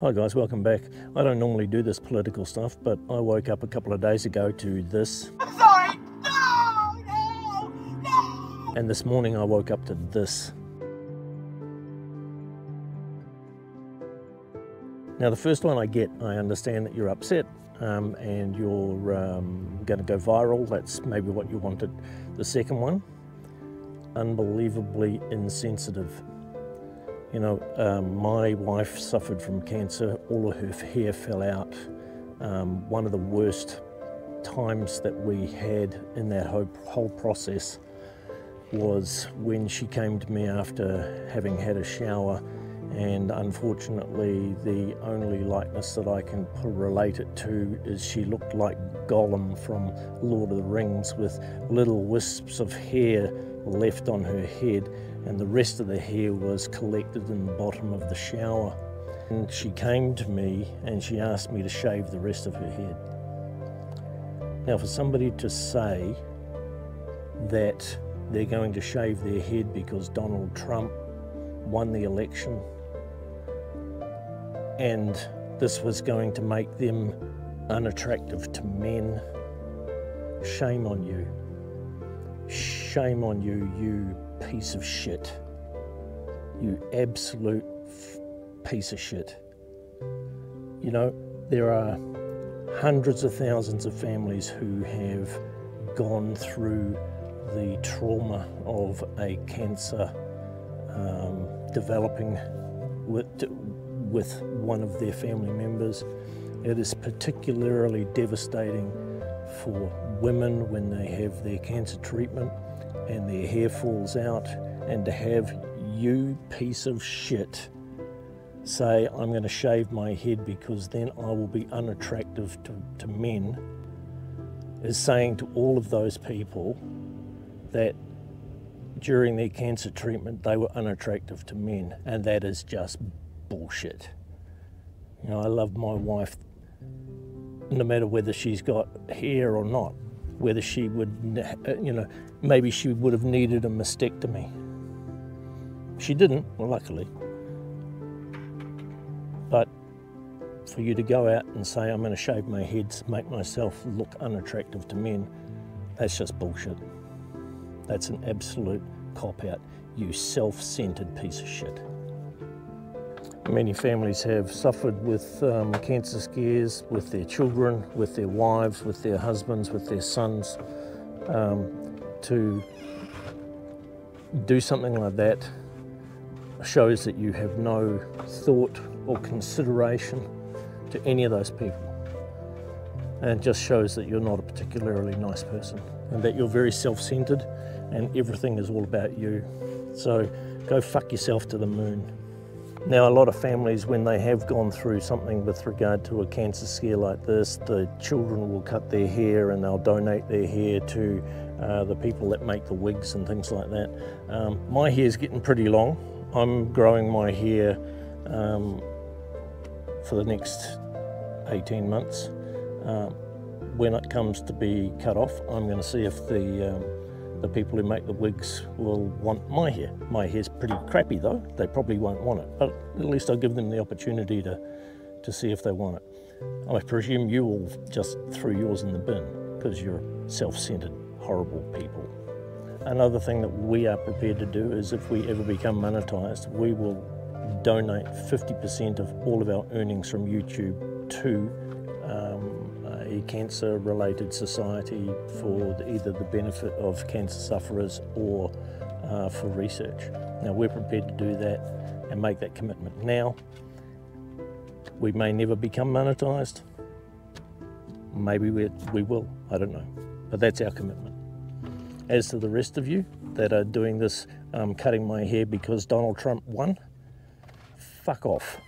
Hi guys, welcome back. I don't normally do this political stuff, but I woke up a couple of days ago to this. I'm sorry! No! No! No! And this morning I woke up to this. Now the first one I get, I understand that you're upset um, and you're um, going to go viral. That's maybe what you wanted. The second one, unbelievably insensitive. You know, um, my wife suffered from cancer, all of her hair fell out. Um, one of the worst times that we had in that whole, whole process was when she came to me after having had a shower and unfortunately the only likeness that I can relate it to is she looked like Gollum from Lord of the Rings with little wisps of hair left on her head and the rest of the hair was collected in the bottom of the shower. And she came to me and she asked me to shave the rest of her head. Now, for somebody to say that they're going to shave their head because Donald Trump won the election and this was going to make them unattractive to men, shame on you. Shame on you, you piece of shit. You absolute piece of shit. You know, there are hundreds of thousands of families who have gone through the trauma of a cancer um, developing with, with one of their family members. It is particularly devastating for women when they have their cancer treatment and their hair falls out, and to have you, piece of shit, say, I'm going to shave my head because then I will be unattractive to, to men, is saying to all of those people that during their cancer treatment they were unattractive to men, and that is just bullshit. You know, I love my wife no matter whether she's got hair or not, whether she would, uh, you know, maybe she would have needed a mastectomy. She didn't, well, luckily. But for you to go out and say, I'm going to shave my head make myself look unattractive to men, that's just bullshit. That's an absolute cop out, you self centered piece of shit. Many families have suffered with um, cancer scares with their children, with their wives, with their husbands, with their sons. Um, to do something like that shows that you have no thought or consideration to any of those people. And it just shows that you're not a particularly nice person and that you're very self centered and everything is all about you. So go fuck yourself to the moon. Now, a lot of families, when they have gone through something with regard to a cancer scare like this, the children will cut their hair and they'll donate their hair to uh, the people that make the wigs and things like that. Um, my hair's getting pretty long. I'm growing my hair um, for the next 18 months. Uh, when it comes to be cut off, I'm going to see if the um, the people who make the wigs will want my hair. My hair's pretty crappy though, they probably won't want it, but at least I'll give them the opportunity to, to see if they want it. I presume you all just threw yours in the bin because you're self-centered, horrible people. Another thing that we are prepared to do is if we ever become monetized, we will donate 50% of all of our earnings from YouTube to um, a cancer related society for either the benefit of cancer sufferers or uh, for research. Now, we're prepared to do that and make that commitment. Now, we may never become monetised. Maybe we, we will, I don't know. But that's our commitment. As to the rest of you that are doing this, um, cutting my hair because Donald Trump won, fuck off.